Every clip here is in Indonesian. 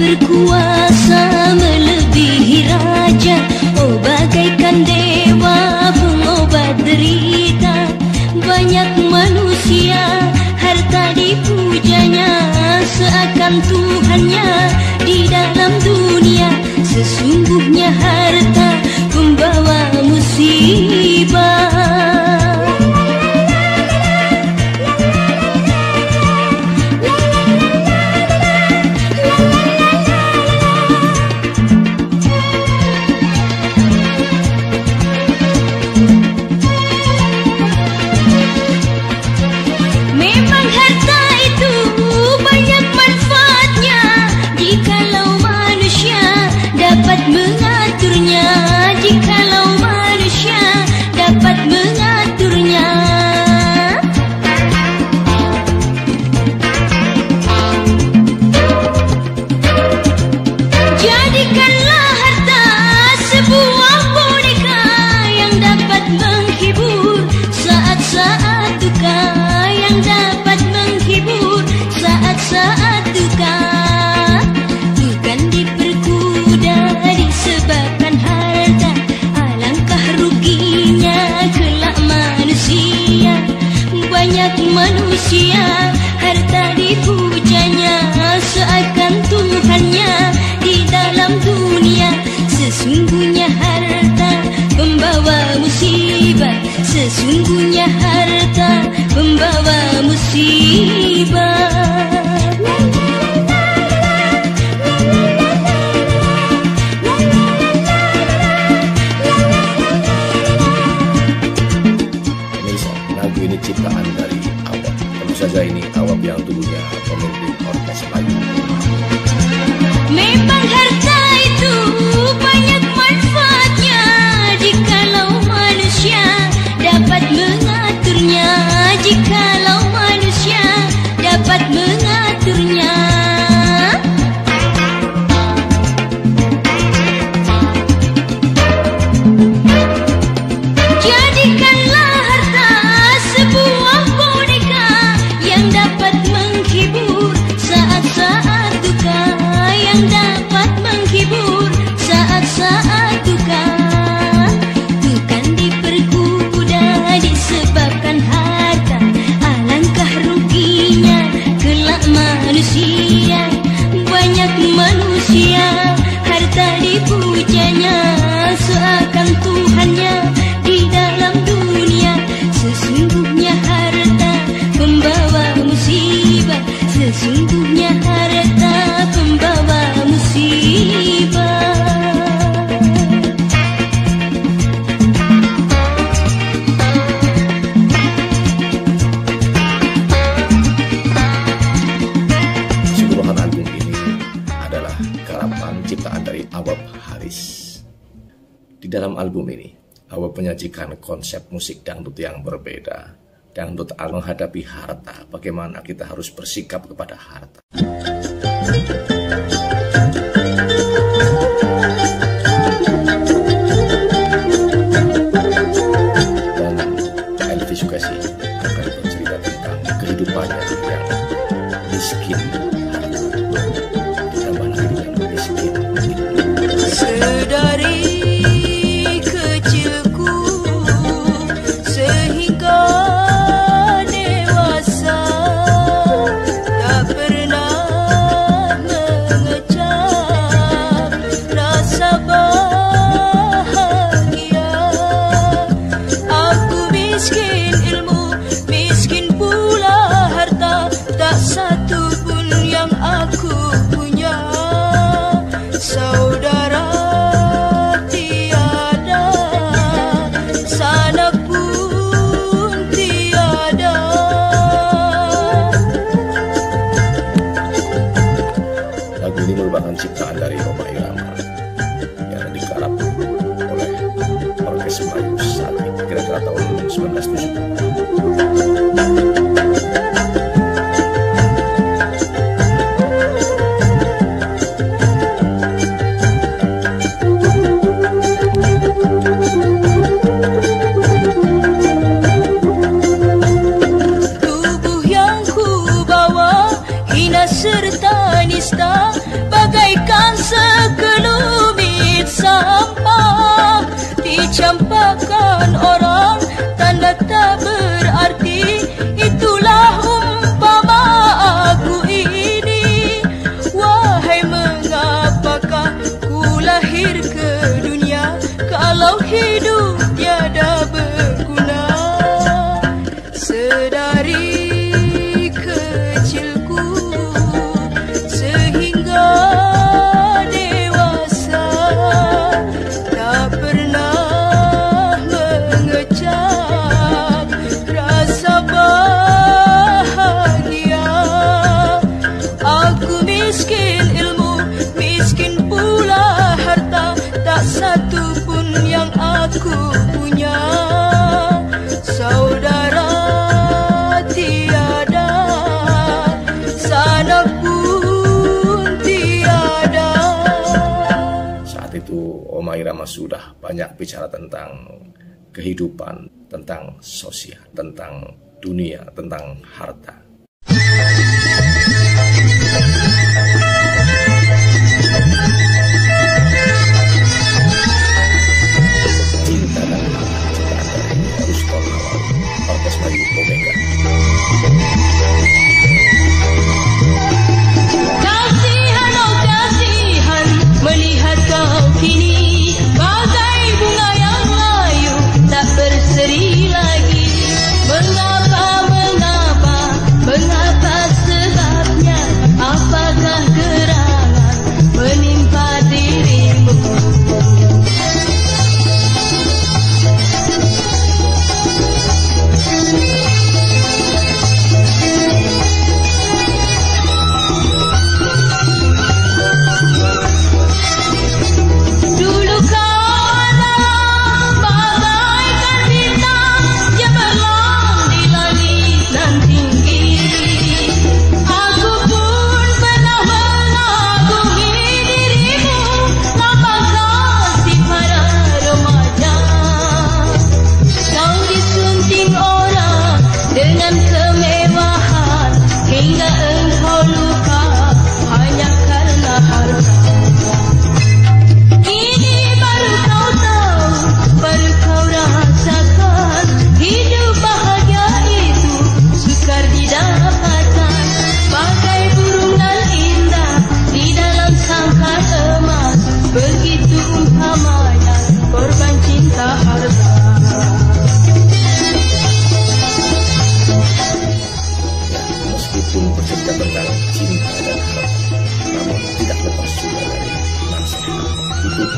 berkuasa melebihi raja. Oh bagaikan dewa pengobat derita. Banyak manusia harta dipujanya. Seakan Tuhannya di dalam dunia. Sesungguhnya harta pembawa musibah. Bye-bye. album ini, Awa penyajikan konsep musik dangdut yang berbeda. Dangdut menghadapi harta, bagaimana kita harus bersikap kepada harta. Dan Elvi sih akan bercerita tentang kehidupannya yang miskin harta. Ditambah lagi miskin. sedari kecilku sehingga dewasa tak pernah mengecam rasa bahagia aku miskin ilmu miskin pula harta tak satu pun yang aku punya. Sudah banyak bicara tentang kehidupan, tentang sosial, tentang dunia, tentang harta. Kasihan oh kasihan melihat kau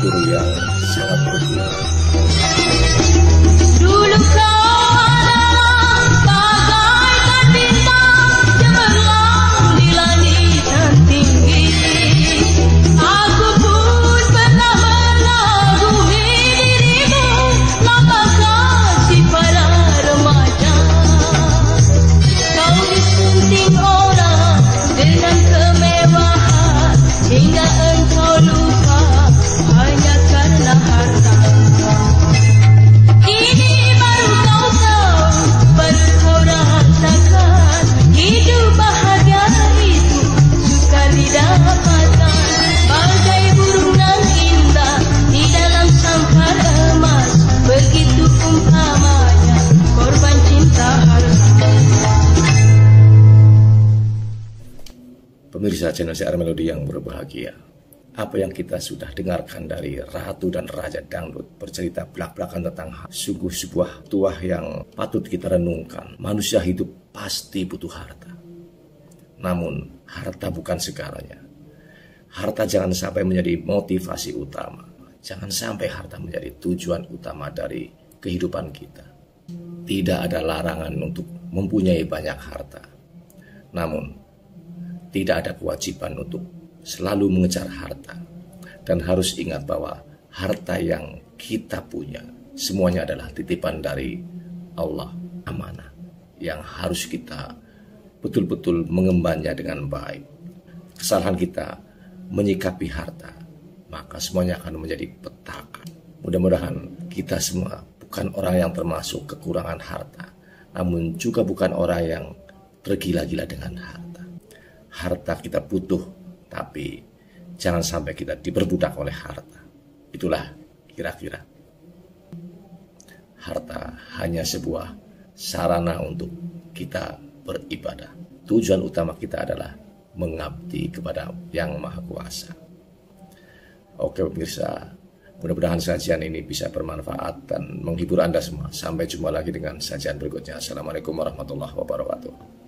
guru yang sangat berguna. Dulu bagaikan bintang CR Melodi yang berbahagia. Apa yang kita sudah dengarkan dari Ratu dan Raja Dangdut bercerita belak-belakan tentang sungguh sebuah tuah yang patut kita renungkan. Manusia hidup pasti butuh harta. Namun, harta bukan segalanya. Harta jangan sampai menjadi motivasi utama. Jangan sampai harta menjadi tujuan utama dari kehidupan kita. Tidak ada larangan untuk mempunyai banyak harta. Namun, tidak ada kewajiban untuk selalu mengejar harta. Dan harus ingat bahwa harta yang kita punya semuanya adalah titipan dari Allah amanah yang harus kita betul-betul mengembannya dengan baik. Kesalahan kita menyikapi harta, maka semuanya akan menjadi petaka. Mudah-mudahan kita semua bukan orang yang termasuk kekurangan harta, namun juga bukan orang yang tergila-gila dengan harta. Harta kita butuh, tapi jangan sampai kita diperbudak oleh harta. Itulah kira-kira. Harta hanya sebuah sarana untuk kita beribadah. Tujuan utama kita adalah mengabdi kepada Yang Maha Kuasa. Oke pemirsa, mudah-mudahan sajian ini bisa bermanfaat dan menghibur Anda semua. Sampai jumpa lagi dengan sajian berikutnya. Assalamualaikum warahmatullahi wabarakatuh.